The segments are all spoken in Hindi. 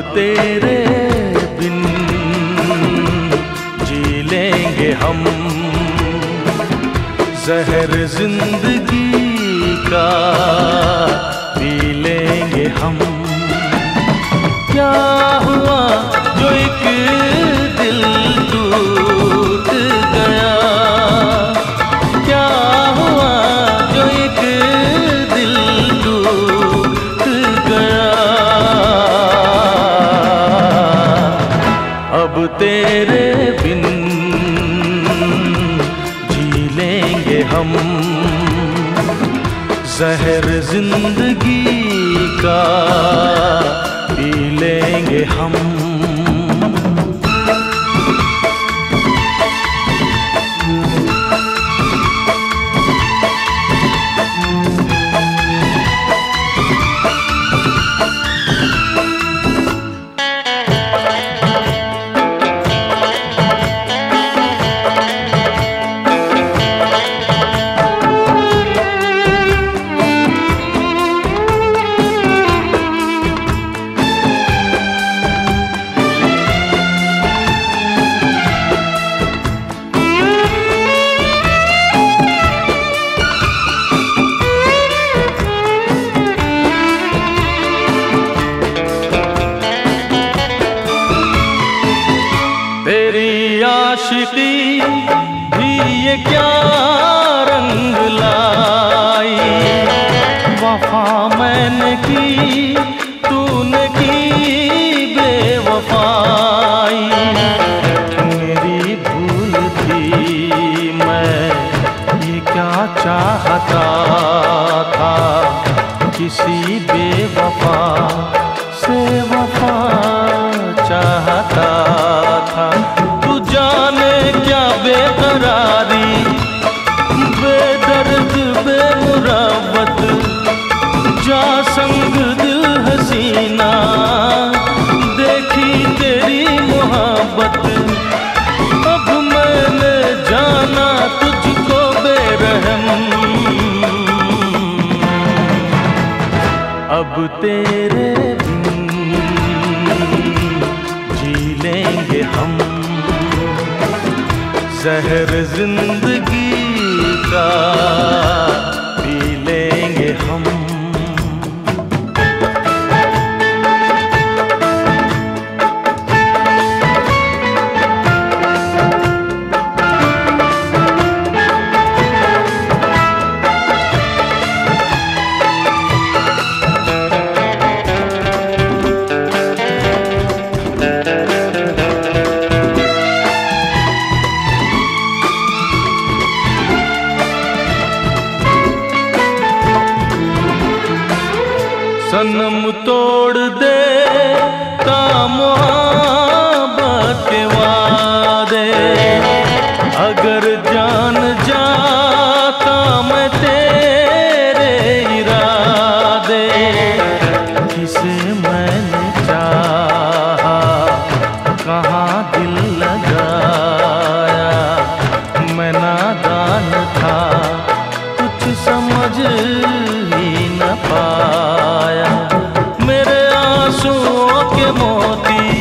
तेरे बिन जी लेंगे हम। जहर ज़िंदगी का पी लेंगे हम। क्या हुआ जो एक हम जहर ज़िंदगी का पी लेंगे हम। आशिकी भी ये क्या रंग लाई? वफा मैंने की, तूने की बेवफाई। मेरी भूल थी मैं, ये क्या चाहता था? किसी बेवफा तेरे बिन जी लेंगे हम। जहर ज़िंदगी का सनम तोड़ दे के वादे अगर जान जाता मैं तेरे इरादे किसे मैंने चाहा, कहाँ दिल लगाया। मैं नादान था, कुछ समझ ही न पाया। मेरे आंसुओं के मोती,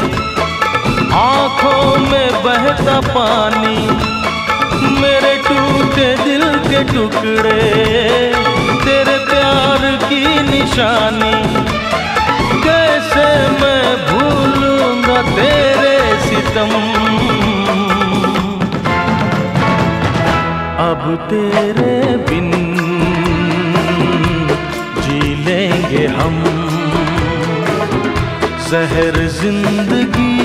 आँखों में बहता पानी, मेरे टूटे दिल के टुकड़े, तेरे प्यार की निशानी। कैसे मैं भूलूँगा तेरे सितम? अब तेरे बिन हम जहर ज़िंदगी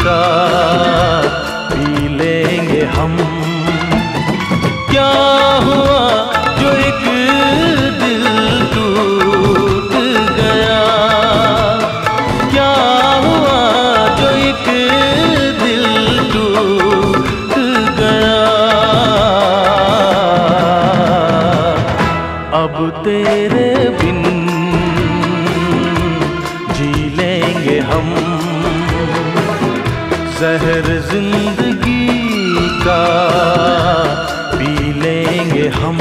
का पी लेंगे हम। क्या हुआ हम। जहर ज़िंदगी का पी लेंगे हम।